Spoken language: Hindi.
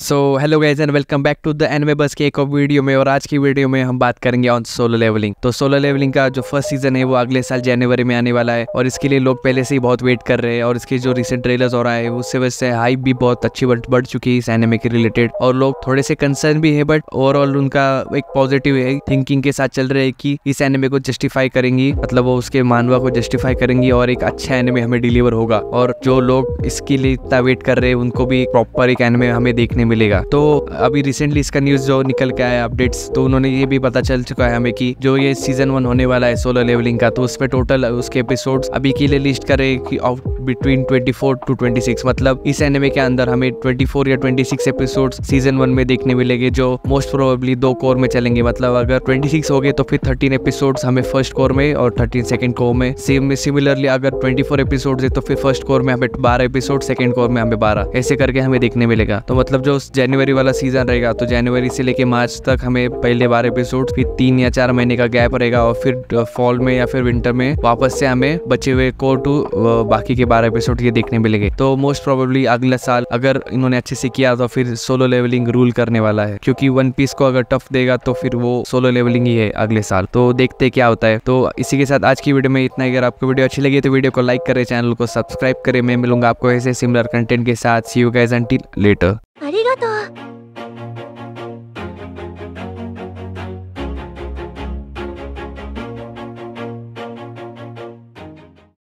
So hello guys and welcome back to the anyway बस के एक और वीडियो में और आज की वीडियो में हम बात करेंगे ऑन सोलो लेवलिंग तो सोलो लेवलिंग का जो फ़र्स्ट सीज़न है वो अगले साल जनवरी में आने वाला है और इसके लिए लोग पहले से ही बहुत वेट कर रहे हैं और इसके जो रिसेंट ट्रेलर्स हो रहा है उससे वजह से हाइप भी बहुत अच्छी बढ़ चुकी है इस एनिमे के रिलेटेड और लोग थोड़े से कंसर्न भी है बट ओवरऑल उनका एक पॉजिटिव है थिंकिंग के साथ चल रहे हैं कि इस एनिमे को जस्टिफाई करेंगी मतलब वो उसके मानवा को जस्टिफाई करेंगी और एक अच्छा एनिमे हमें डिलीवर होगा। और जो लोग इसके लिए इतना वेट कर रहे हैं, उनको भी प्रॉपर एक एनिमे हमें देखने मिलेगा। तो अभी रिसेंटली इसका न्यूज़ जो निकल के आया अपडेट्स तो उन्होंने ये भी पता चल चुका है हमें कि जो ये सीज़न वन होने वाला है सोलर लेवलिंग का तो उस पर टोटल उसके एपिसोड अभी के लिए लिस्ट करे कि बिटवीन 24 टू 26 मतलब इस एनिमे के अंदर हमें 24 या 26 एपिसोड सीज़न वन में देखने मिलेंगे, जो मोस्ट प्रोबेबली दो कोर में चलेंगे। मतलब अगर 26 हो गए तो फिर 13 एपिसोड्स हमें फ़र्स्ट कोर में और 13 सेकंड कोर में। सेम सिमिलरली अगर 24 एपिसोड्स है तो फिर फ़र्स्ट कोर में हमें 12 एपिसोड सेकंड कोर में हमें 12 ऐसे करके हमें देखने मिलेगा। तो मतलब जो जनवरी वाला सीज़न रहेगा तो जनवरी से लेके मार्च तक हमें पहले बारह एपिसोड फिर तीन या चार महीने का गैप रहेगा और फिर फॉल में या फिर विंटर में वापस से हमें बचे हुए कोर टू बाकी के बारह एपिसोड ये देखने मिलेंगे तो मोस्ट प्रोबेबली अगले साल अगर इन्होंने अच्छे से किया तो फिर सोलो लेवलिंग रूल करने वाला है। क्योंकि वन पीस को अगर टफ देगा तो फिर वो सोलो लेवलिंग ही है अगले साल। तो देखते क्या होता है। तो इसी के साथ आज की वीडियो में इतना अगर आपको वीडियो अच्छी लगी तो वीडियो को लाइक करें चैनल को सब्सक्राइब करें। मैं मिलूँगा आपको ऐसे सिमिलर कंटेंट के साथ। See you guys until later